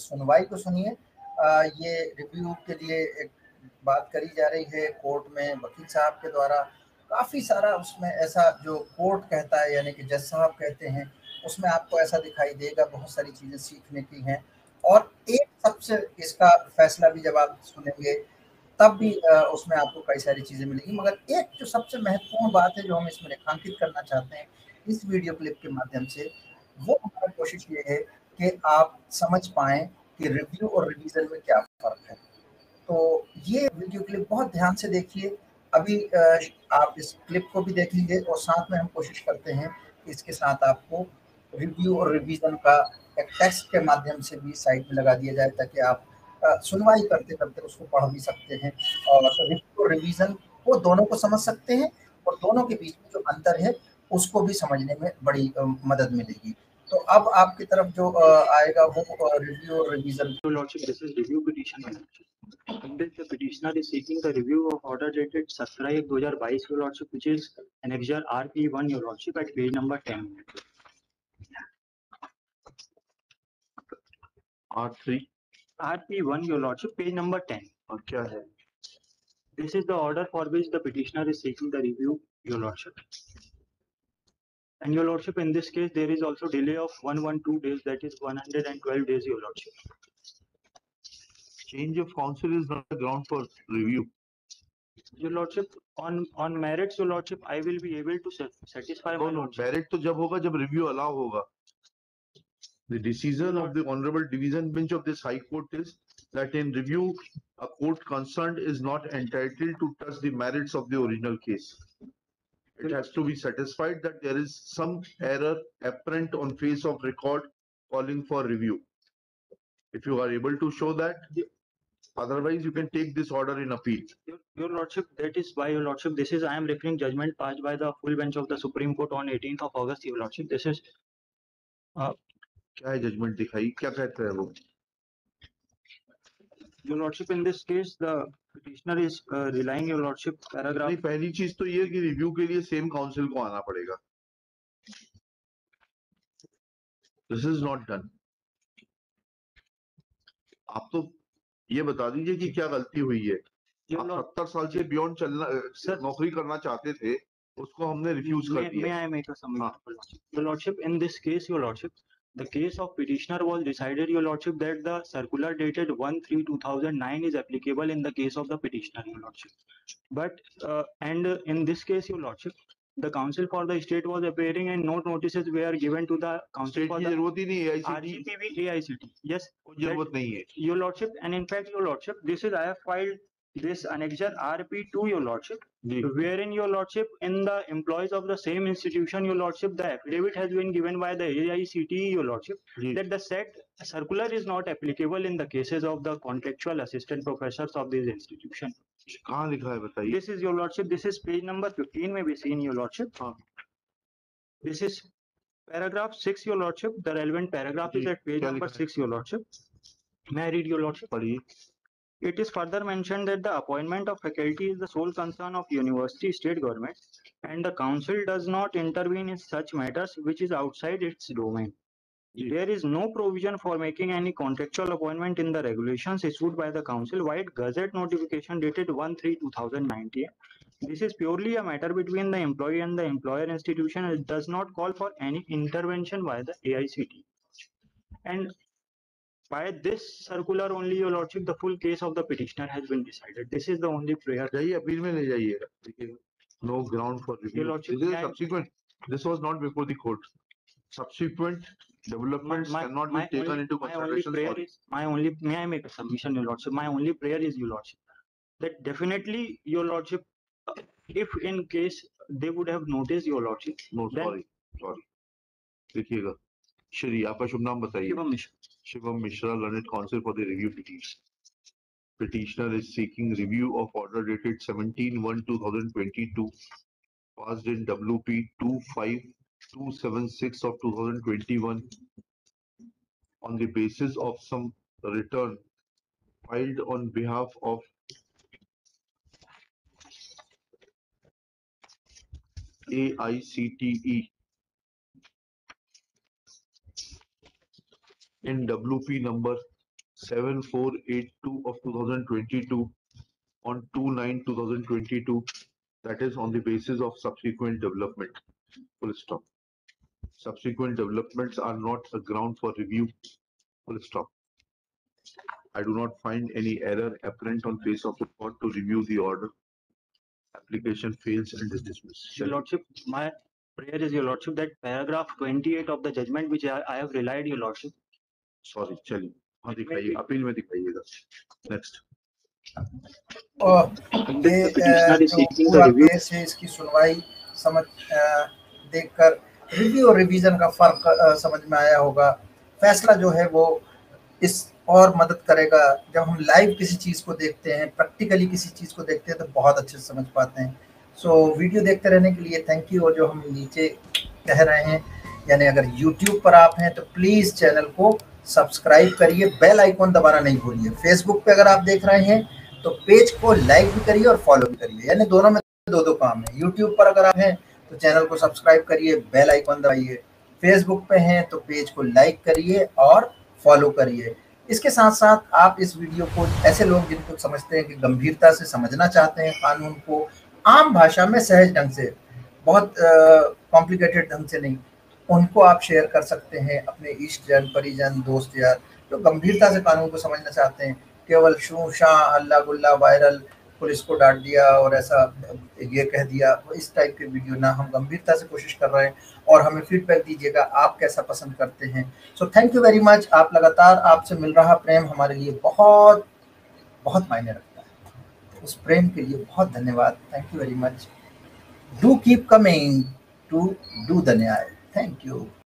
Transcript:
सुनवाई को सुनिए। ये रिव्यू के लिए एक बात करी जा रही है कोर्ट में वकील साहब के द्वारा। काफ़ी सारा उसमें ऐसा जो कोर्ट कहता है, यानी कि जज साहब कहते हैं, उसमें आपको ऐसा दिखाई देगा, बहुत सारी चीज़ें सीखने की हैं। और एक सबसे इसका फैसला भी जब आप सुनेंगे, तब भी उसमें आपको कई सारी चीज़ें मिलेंगी। मगर एक जो सबसे महत्वपूर्ण बात है जो हम इसमें रेखांकित करना चाहते हैं, इस वीडियो क्लिप के माध्यम से, वो हमारी कोशिश ये है कि आप समझ पाएँ कि रिव्यू और रिवीजन में क्या फ़र्क है। तो ये वीडियो क्लिप बहुत ध्यान से देखिए। अभी आप इस क्लिप को भी देखेंगे और साथ में हम कोशिश करते हैं कि इसके साथ आपको रिव्यू और रिवीजन का एक टेक्स्ट के माध्यम से भी साइड में लगा दिया जाए ताकि आप सुनवाई करते-करते उसको पढ़ भी सकते हैं और रिव्यू और रिवीजन वो दोनों को समझ सकते हैं और दोनों के बीच में जो अंतर है उसको भी समझने में बड़ी मदद मिलेगी। तो अब आपकी तरफ़ जो अ, आएगा वो अ, रिव्यू और revision review petition. Your Lordship. In this, the petitioner is seeking the review of order dated 17 एक 2022 Your Lordship, which is annexure RP1 Your Lordship at page number 10. R three RP1 Your Lordship, page number 10. और क्या है This is the order for which the petitioner is seeking the review, Your Lordship. And Your Lordship, in this case, there is also delay of 112 days, that is 112 days, Your Lordship. change of counsel is not a ground for review Your Lordship, on on merits, Your Lordship, I will be able to sa- satisfy no my no Lordship. merit तो जब होगा जब review allow होगा the decision of the honorable division bench of this high court is that in review a court concerned is not entitled to touch the merits of the original case it has to be satisfied that there is some error apparent on face of record calling for review if you are able to show that otherwise you can take this order in appeal Your, your lordship, that is why your lordship, this is, I am referring judgment passed by the full bench of the Supreme Court on 18th of August, your lordship. This is, क्या है judgement दिखाई क्या कहते हैं वो your lordship, in this case, the petitioner is uh, relying, your lordship, paragraph, नहीं पहली चीज़ तो ये है कि रिव्यू के लिए सेम काउंसिल को आना पड़ेगा दिस इज़ नॉट डन आप तो ये बता दीजिए कि क्या गलती हुई है आप सत्तर साल से बियॉन्ड चलना अ, Sir. नौकरी करना चाहते थे उसको हमने रिफ्यूज कर दिया I make a submission, हाँ. your lordship? Your lordship, in this case, your lordship, the case of petitioner was decided, your lordship, that the circular dated 1/3/2009 is applicable in the case of the petitioner, your lordship. But, uh, and uh, in this case, your lordship, the council for the state was appearing and note notices were given to the council state for की the जरूरत ही नहीं है ICT RGPV AICT. Yes, कोई जरूरत नहीं है your lordship, and in fact, your lordship, this is, I have filed this annexure RP to your lordship, ji wherein your lordship, in the employees of the same institution, your lordship, the affidavit has been given by the AICTE, E, your lordship, ji that the said circular is not applicable in the cases of the contractual assistant professors of this institution. कहाँ लिखा है बताइए This is your lordship, this is page number fifteen may be seen, your lordship. हाँ. This is paragraph six, your lordship, the relevant paragraph is at page क्या number लिखा है? six, your lordship. May I read your lordship? पढ़िए It is further mentioned that the appointment of faculty is the sole concern of university state government and the council does not intervene in such matters which is outside its domain. Yes. There is no provision for making any contractual appointment in the regulations issued by the council White Gazette notification dated 1-3-2019. This is purely a matter between the employee and the employer institution. It does not call for any intervention by the AICT. And by this circular only, your lordship, the full case of the petitioner has been decided. This is the only prayer. जाइए appeal में ले जाइएगा देखिएगा no ground for review Lordship, this is may I- subsequent this was not before the court subsequent My, developments my, my taken only, into my only prayer for is, my only, may I make a submission, your lordship? My only prayer is, your lordship, that definitely, your lordship, uh, if in case they would have noticed, your lordship, no Then- sorry sorry देखिएगा श्री आपका शुभ नाम बताइए। Shivam Mishra. Shivam Mishra learn it council for the review petition petitioner is seeking review of order dated 17 1 passed in 25276 of 2021 on the basis of some return filed on behalf of a in WP number 7482 of 2022 on 2-9-2022. That is on the basis of subsequent development. Full stop. Subsequent developments are not a ground for review. Full stop. I do not find any error apparent on face of the court to review the order. Application fails and is dismissed. Your Lordship, my prayer is, Your Lordship, that paragraph 28 of the judgment which I, I have relied, Your Lordship. Sorry, चलिए हाँ दिखाइए appeal में दिखाइएगा। Next पूरा case इसकी सुनवाई समझ देखकर review और रिवीजन का फ़र्क समझ में आया होगा। फैसला जो है वो इस और मदद करेगा। जब हम लाइव किसी चीज़ को देखते हैं प्रैक्टिकली किसी चीज़ को देखते हैं तो बहुत अच्छे से समझ पाते हैं। सो so, वीडियो देखते रहने के लिए थैंक यू और जो हम नीचे कह रहे हैं यानी अगर यूट्यूब पर आप हैं तो प्लीज़ चैनल को सब्सक्राइब करिए, बेल आइकॉन दबाना नहीं भूलिए। फेसबुक पे अगर आप देख रहे हैं तो पेज को लाइक भी करिए और फॉलो भी करिए। यानी दोनों में दो दो काम है। यूट्यूब पर अगर आप हैं तो चैनल को सब्सक्राइब करिए, बेल आइकॉन दबाइए। फेसबुक पे हैं तो पेज को लाइक करिए और फॉलो करिए। इसके साथ साथ आप इस वीडियो को ऐसे लोग जिनको समझते हैं कि गंभीरता से समझना चाहते हैं कानून को, आम भाषा में सहज ढंग से, बहुत कॉम्प्लिकेटेड ढंग से नहीं उनको आप शेयर कर सकते हैं अपने इष्ट जन, परिजन, दोस्त, यार, जो गंभीरता से कानून को समझना चाहते हैं। केवल शू शाह अल्लाह, गुल्ला, वायरल, पुलिस को डांट दिया और ऐसा ये कह दिया तो इस टाइप के वीडियो ना हम गंभीरता से कोशिश कर रहे हैं और हमें फीडबैक दीजिएगा, आप कैसा पसंद करते हैं। So thank you very much आप लगातार आपसे मिल रहा प्रेम हमारे लिए बहुत बहुत मायने रखता है। उस प्रेम के लिए बहुत धन्यवाद। Thank you very much do keep coming to do the न्याय। Thank you